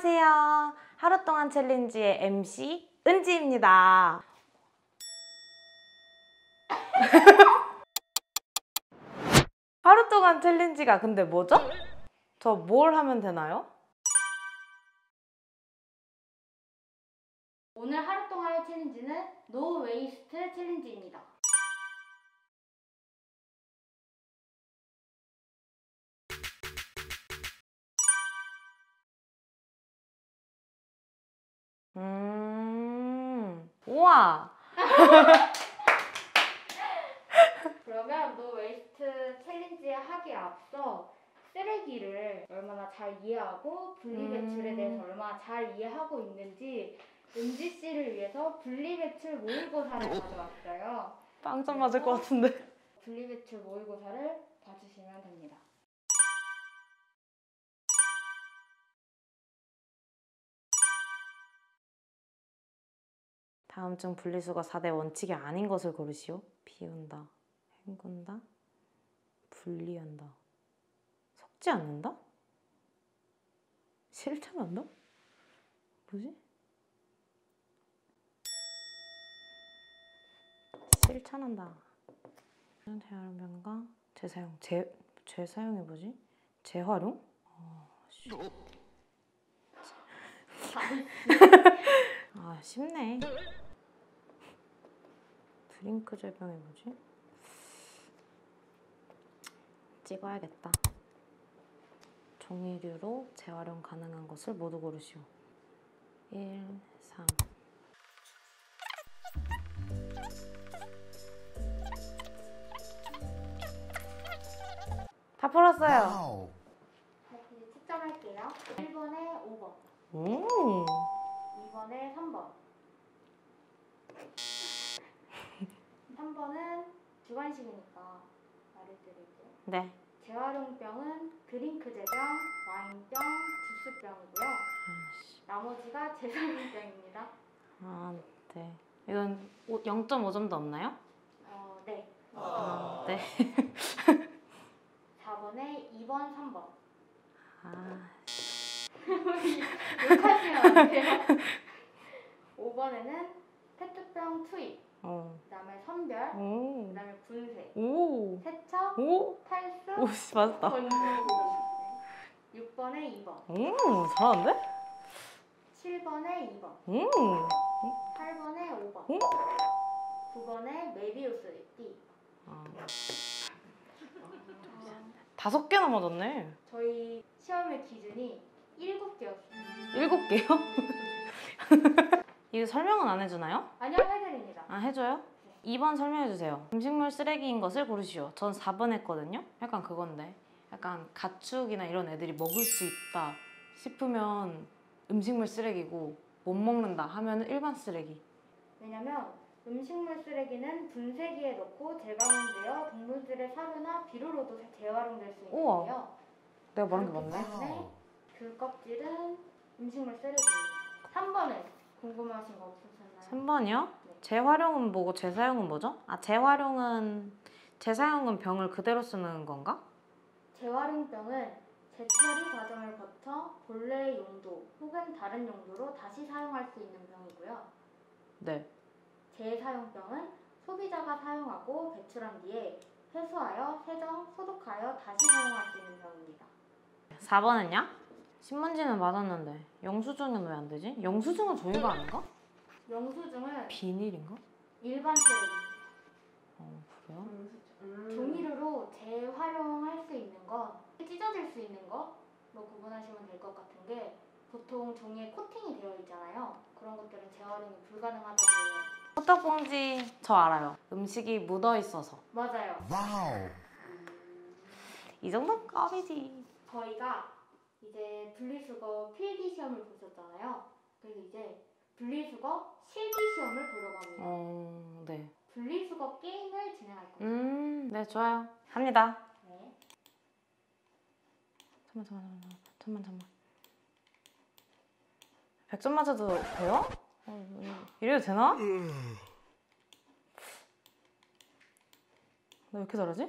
안녕하세요. 하루 동안 챌린지의 MC 은지입니다. 하루 동안 챌린지가 근데 뭐죠? 저 뭘 하면 되나요? 오늘 하루 동안 할 챌린지는 no waste 챌린지입니다. 음, 우와. 그러면 no waste 챌린지 하기에 앞서 쓰레기를 얼마나 잘 이해하고 분리배출에 음. 대해서 얼마나 잘 이해하고 있는지 은지 씨를 위해서 분리배출 모의고사를 가져왔어요. 빵점 맞을 것 같은데. 분리배출 모의고사를 봐주시면 됩니다. 다음 중 분리수거 4대 원칙이 아닌 것을 고르시오. 비운다, 헹군다, 분리한다, 섞지 않는다, 실천한다? 뭐지? 실천한다. 재활용병과 재사용, 재 재사용이 뭐지? 재활용? 어, 씨. 아 쉽네. 드링크제 병이 뭐지? 찍어야겠다. 종이류로 재활용 가능한 것을 모두 고르시오. 1, 3. 다 풀었어요. 자, 이제 측정할게요. 1번에 5번, 오. 2번에 3번. 3번은 주관식이니까 말로 드릴게요. 네. 재활용병은 드링크제 병, 와인병, 주스병이고요. 아이씨. 나머지가 재사용병입니다. 아, 네. 이건 0.5점도 없나요? 어, 네. 아, 네. 4번에 2번, 3번. 아, 욕하시면 안 돼요. 5번에는 페트병 투입, 어. 그다음에 선별, 오. 그다음에 분쇄, 오. 세척, 오. 탈수, 오 씨, 맞았다. 건조. 6번에 2번, 오, 잘하는데? 7번에 2번, 오. 8번에 5번, 응? 9번에 메비우스 띠. 아, 어, 다섯 개나 맞았네. 저희 시험의 기준이 7개였어요. 일곱 개요? 이거 설명은 안 해주나요? 아니요, 해드립니다. 아, 해줘요? 2번 설명해주세요. 음식물 쓰레기인 것을 고르시오. 전 4번 했거든요? 약간 그건데. 약간 가축이나 이런 애들이 먹을 수 있다 싶으면 음식물 쓰레기고 못 먹는다 하면 일반 쓰레기. 왜냐면 음식물 쓰레기는 분쇄기에 넣고 재가공되어 동물들의 사료나 비료로도 재활용될 수 우와. 있는데요. 내가 말한 게 맞네? 때문에 그 껍질은 음식물 쓰레기입니다. 3번은 궁금하신 거 없으셨나요? 3번이요? 네. 재활용은 뭐고 재사용은 뭐죠? 아, 재활용은 재사용은 병을 그대로 쓰는 건가? 재활용병은 재처리 과정을 거쳐 본래의 용도 혹은 다른 용도로 다시 사용할 수 있는 병이고요. 네. 재사용병은 소비자가 사용하고 배출한 뒤에 회수하여 세정, 소독하여 다시 사용할 수 있는 병입니다. 4번은요? 신문지는 맞았는데 영수증은 왜 안 되지? 영수증은 종이가 아닌가? 영수증은 비닐인가? 일반 쓰레기, 어 그래요? 종이류로 재활용할 수 있는 거, 찢어질 수 있는 거로 구분하시면 될 것 같은 게 보통 종이에 코팅이 되어 있잖아요. 그런 것들은 재활용이 불가능하다고 해요. 호떡봉지 저 알아요. 음식이 묻어 있어서 맞아요. Wow. 이 정도는 껌이지. 저희가 이제 분리수거 필기 시험을 보셨잖아요. 그래서 이제 분리수거 실기 시험을 보려고 합니다. 어, 네. 분리수거 게임을 진행할 거예요. 음, 네 좋아요. 합니다. 네. 잠만 잠만 잠만 잠만 잠만. 100점 맞아도 돼요? 어, 이래도 되나? 나 왜 이렇게 잘하지?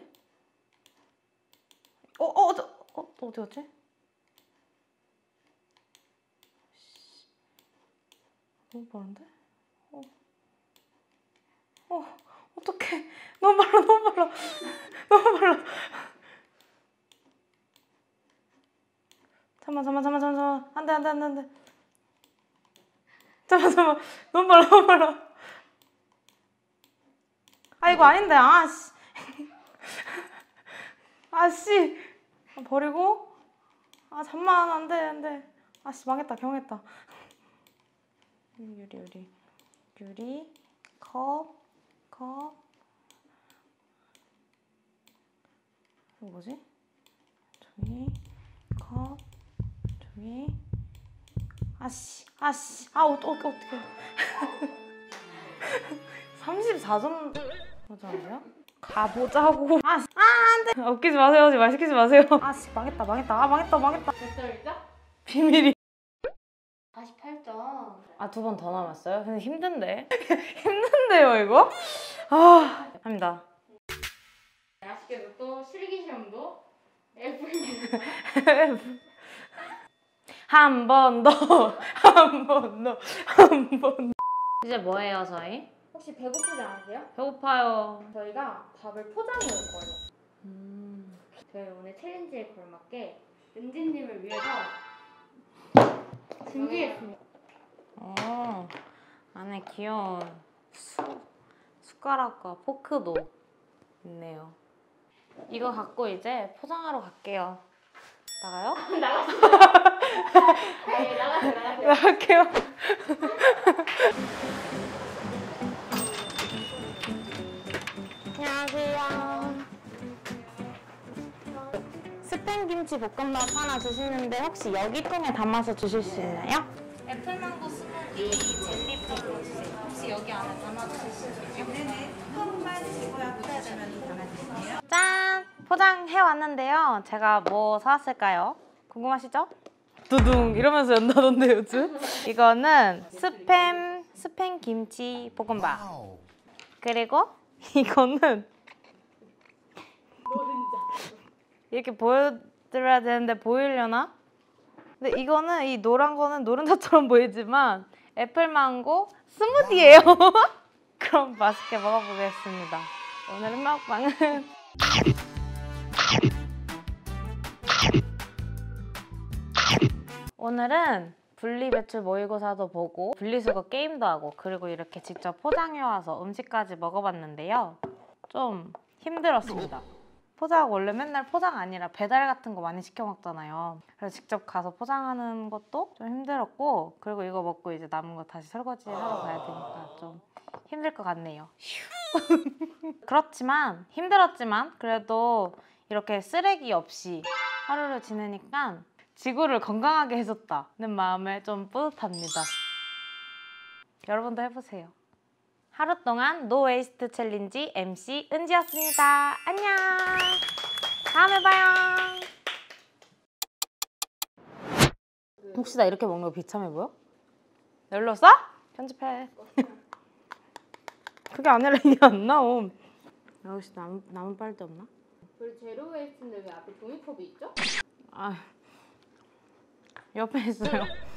어, 어, 저, 어, 또 어디 갔지? 너무 빠른데? 어. 어, 어떡해. 너무 빨라, 너무 빨라. 너무 빨라. 잠깐만, 잠깐만, 잠깐만, 잠깐만. 안 돼, 안 돼, 안 돼, 안 돼. 잠깐만, 잠깐만. 너무 빨라, 너무 빨라. 아, 이거 아닌데, 아씨. 아씨. 아, 버리고. 아, 잠만, 안 돼, 안 돼. 아씨, 망했다, 경했다. 유리, 유리. 유리, 컵, 컵. 이거 뭐지? 종이, 컵, 종이. 아씨, 아씨, 아, 어, 어, 어떡해. 34점 맞았는데요? 가보자고. 아, 씨, 아, 안 돼. 아, 웃기지 마세요. 말 시키지 마세요. 아, 씨, 망했다, 망했다. 아, 망했다, 망했다. 몇 점이죠? 비밀이. 48점. 아, 두 번 더 남았어요? 근데 힘든데? 힘든데요, 이거? 아, 합니다. 아쉽게도 또 실기 시험도 F입니다. 한번 더, 한 번 더, 한 번 더. 이제 뭐예요, 저희? 혹시 배고프지 않으세요? 배고파요. 저희가 밥을 포장해 올 거예요. 음, 저희 오늘 챌린지에 걸맞게 은지님을 위해서 준비했습니다. 어, 안에 귀여운 수, 숟가락과 포크도 있네요. 이거 갖고 이제 포장하러 갈게요. 나가요? 네, 나가세요, 나가세요. 나갈게요. 안녕하세요. 스팸 김치 볶음밥 하나 주시는데 혹시 여기 통에 담아서 주실 수 있나요? 애플망고 젤리팩으로 주세요. 혹시 여기 안에 담아 주실 수 있나요? 네네. 컵만 지고하고 주시면 담아드릴게요. 짠! 포장해 왔는데요. 제가 뭐 사왔을까요? 궁금하시죠? 두둥 이러면서 연다던데 요즘. 이거는 스팸 스팸 김치 볶음밥. 그리고 이거는 이렇게 보여드려야 되는데 보이려나? 근데 이거는 이 노란 거는 노른자처럼 보이지만 애플망고 스무디예요. 그럼 맛있게 먹어보겠습니다. 오늘의 먹방은 오늘은 분리배출 모의고사도 보고 분리수거 게임도 하고 그리고 이렇게 직접 포장해와서 음식까지 먹어봤는데요. 좀 힘들었습니다. 포장 원래 맨날 포장 아니라 배달 같은 거 많이 시켜 먹잖아요. 그래서 직접 가서 포장하는 것도 좀 힘들었고 그리고 이거 먹고 이제 남은 거 다시 설거지 하러 가야 되니까 좀 힘들 것 같네요. 휴. 그렇지만 힘들었지만 그래도 이렇게 쓰레기 없이 하루를 지내니까 지구를 건강하게 해줬다는 마음에 좀 뿌듯합니다. 여러분도 해보세요. 하루 동안 no waste 챌린지 MC 은지였습니다. 안녕. 다음에 봐요. 혹시 나 이렇게 먹는 거 비참해 보여? 별로였어? 편집해. 그게 아니라 이게 안 나옴. 야, 혹시 나무, 나무 빨대 없나? 우리 제로 웨이스트인데 왜 앞에 종이컵이 있죠? 아, 옆에 있어요.